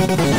Oh,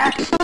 you